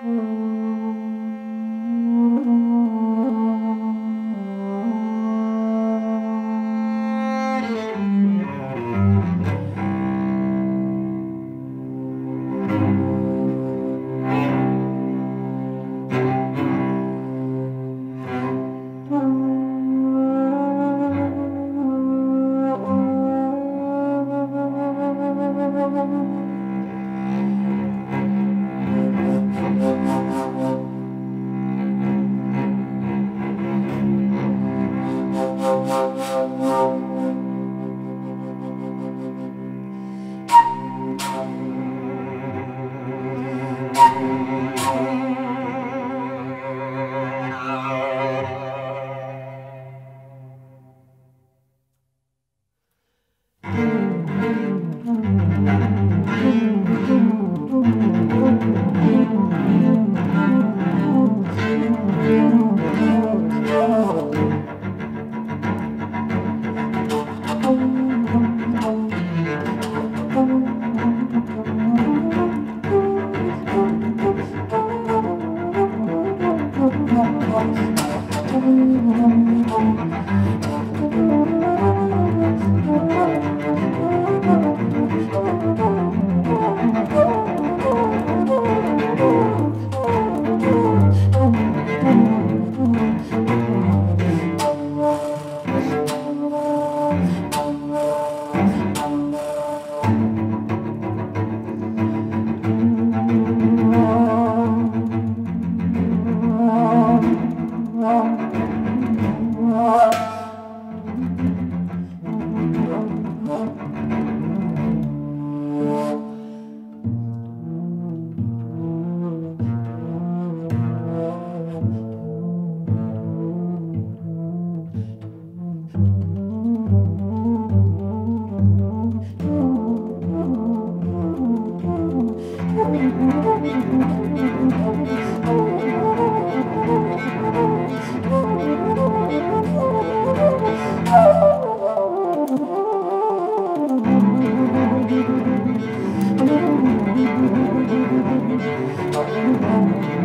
Mm-hmm. Thank you. Música